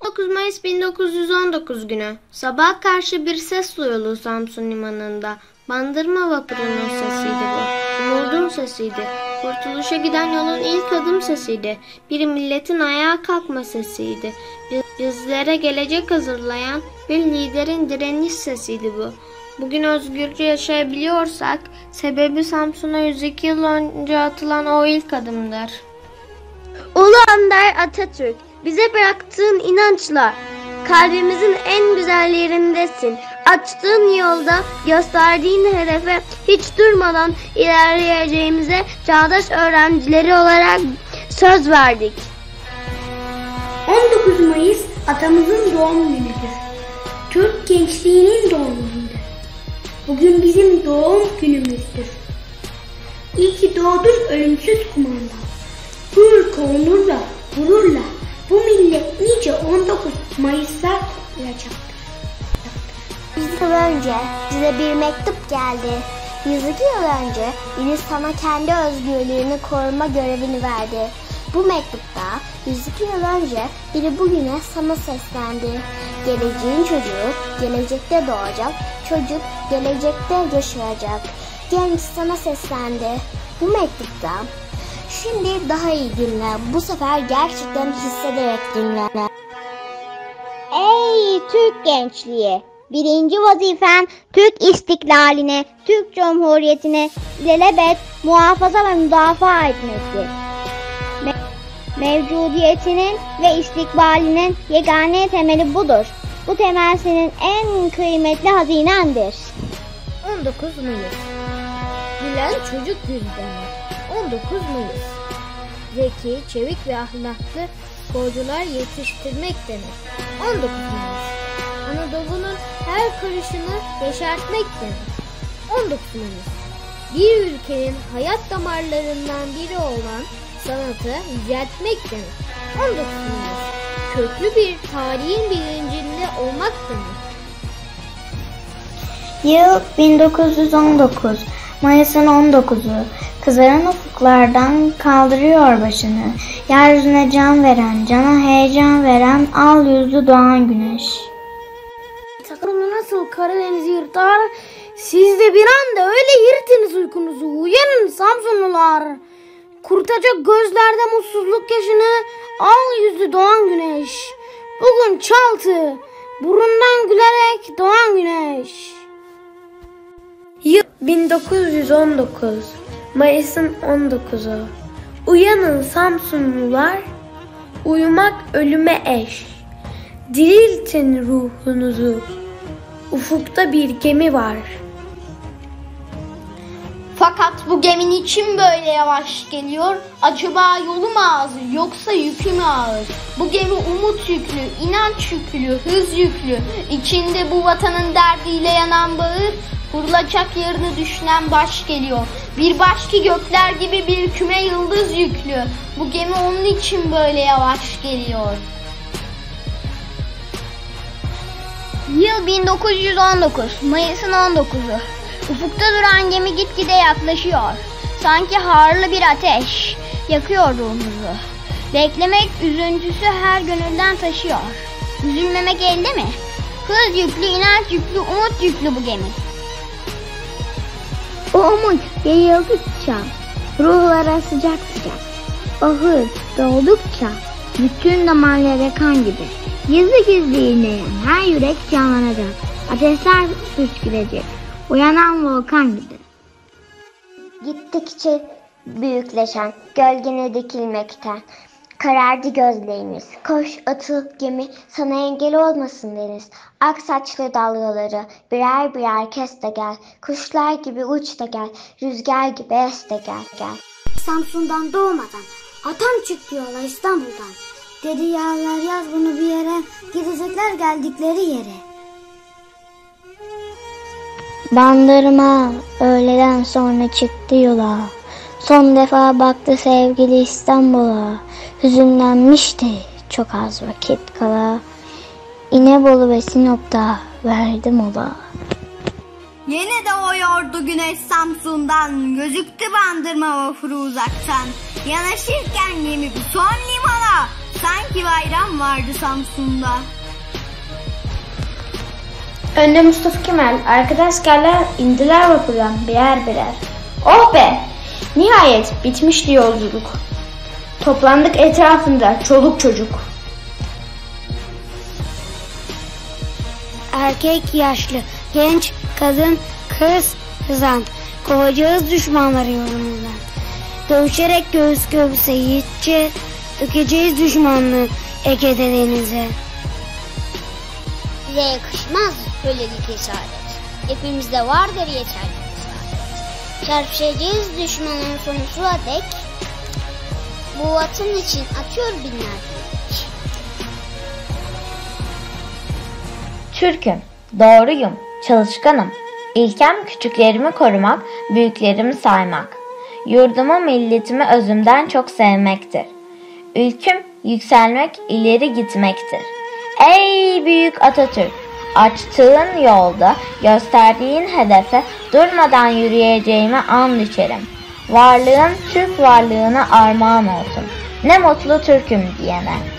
19 Mayıs 1919 günü sabah karşı bir ses duyuldu Samsun limanında. Bandırma vapurunun sesiydi bu. Umudun sesiydi. Kurtuluşa giden yolun ilk adım sesiydi. Bir milletin ayağa kalkma sesiydi. Bizlere gelecek hazırlayan bir liderin direniş sesiydi bu. Bugün özgürce yaşayabiliyorsak sebebi Samsun'a 102 yıl önce atılan o ilk adımdır. Ulu Önder Atatürk, bize bıraktığın inançla kalbimizin en güzel yerindesin. Açtığın yolda gösterdiğin hedefe hiç durmadan ilerleyeceğimize çağdaş öğrencileri olarak söz verdik. 19 Mayıs atamızın doğum günüdür. Türk gençliğinin doğum günüdür. Bugün bizim doğum günümüzdür. İyi ki doğdun ölümsüz kumandan. Hür onurla, gururla bu millet nice 19 Mayıs'lar kutlayacaktır. Yüz yıl önce bize bir mektup geldi. 102 yıl önce biri sana kendi özgürlüğünü koruma görevini verdi. Bu mektupta 102 yıl önce biri bugüne sana seslendi. Geleceğin çocuğu gelecekte doğacak, çocuk gelecekte yaşayacak. Genç sana seslendi. Bu mektupta Şimdi daha iyi dinle. Bu sefer gerçekten hissederek dinle. Ey Türk gençliği! Birinci vazifen Türk istiklaline, Türk Cumhuriyeti'ne ilelebet muhafaza ve müdafaa etmektir. Me- mevcudiyetinin ve istikbalinin yegane temeli budur. Bu temel senin en kıymetli hazinendir. 19 Mayıs Gülen çocuk yüzü demek. 19 Mayıs Zeki, çevik ve ahlaklı sporcular yetiştirmek demek. 19 Mayıs Anadolu'nun her karışını yeşertmek demek. 19 Mayıs Bir ülkenin hayat damarlarından biri olan sanatı yüceltmek demek. 19 Mayıs Köklü bir tarihin bilincinde olmak demek. Yıl 1919. Mayıs'ın 19'u. Kızaran ufuklardan kaldırıyor başını. Yeryüzüne can veren, cana heyecan veren al yüzlü doğan güneş. Takımı nasıl Karadeniz'i yırtar? Siz de bir anda öyle yırtınız uykunuzu. Uyanın Samsunlular. Kurtacak gözlerde mutsuzluk yaşını al yüzlü doğan güneş. Bugün çaltı, burundan gülerek doğan güneş. Yıl 1919. Mayıs'ın 19'u. Uyanın Samsunlular, uyumak ölüme eş. Diriltin ruhunuzu. Ufukta bir gemi var. Fakat bu gemin için böyle yavaş geliyor? Acaba yolu mu az yoksa yükü mü ağır? Bu gemi umut yüklü, inanç yüklü, hız yüklü. İçinde bu vatanın derdiyle yanan bağır, vurulacak yarını düşünen baş geliyor. Bir baş ki gökler gibi bir küme yıldız yüklü. Bu gemi onun için böyle yavaş geliyor. Yıl 1919, Mayıs'ın 19'u. Ufukta duran gemi gitgide yaklaşıyor. Sanki harlı bir ateş yakıyor ruhumuzu. Beklemek üzüntüsü her gönülden taşıyor. Üzülmemek elde mi? Hız yüklü, inanç yüklü, umut yüklü bu gemi. O umut yayıldıkça ruhlara sıcak sıcak. O hız doğdukça bütün damarlara kan gibi. Gizli gizli inleyen her yürek canlanacak. Ateşler püskürecek. Uyanan volkan gibi. Gittikçe büyükleşen, gölgene dikilmekten. Karardı gözlerimiz. Koş atıl gemi sana engel olmasın deniz. Ak saçlı dalgaları birer birer kes de gel. Kuşlar gibi uç da gel. Rüzgar gibi es de gel gel. Samsun'dan doğmadan atam çıktı yola İstanbul'dan. Dedi yağlar yaz bunu bir yere gidecekler geldikleri yere. Bandırma öğleden sonra çıktı yola. Son defa baktı sevgili İstanbul'a. Hüzünlenmişti çok az vakit kala. İnebolu ve Sinop'ta verdi mola. Yine de o yordu güneş Samsun'dan, gözüktü bandırma vapuru uzaktan. Yanaşırken gemi bu son limana, Sanki bayram vardı Samsun'da. Önde Mustafa Kemal, arkada askerler indiler vapurdan birer birer. Oh be! Nihayet bitmişti yolculuk. Toplandık etrafında çoluk çocuk. Erkek, yaşlı, genç, kadın, kız, kızan. Kovacağız düşmanları yolumuzdan. Dövüşerek göğüs göğüse yiğitçe dökeceğiz düşmanlığı Ege'de denize. Bize yakışmaz kölelik esaret. Hepimizde vardır yeterli. Çarpışacağız düşmanın sonsuza dek. Bu vatan için atıyor binlerce. Türk'üm, doğruyum, çalışkanım. İlkem küçüklerimi korumak, büyüklerimi saymak. Yurdumu, milletimi özümden çok sevmektir. Ülküm yükselmek, ileri gitmektir. Ey büyük Atatürk! Açtığın yolda, gösterdiğin hedefe durmadan yürüyeceğime and içerim. Varlığın Türk varlığına armağan olsun. Ne mutlu Türk'üm diyene.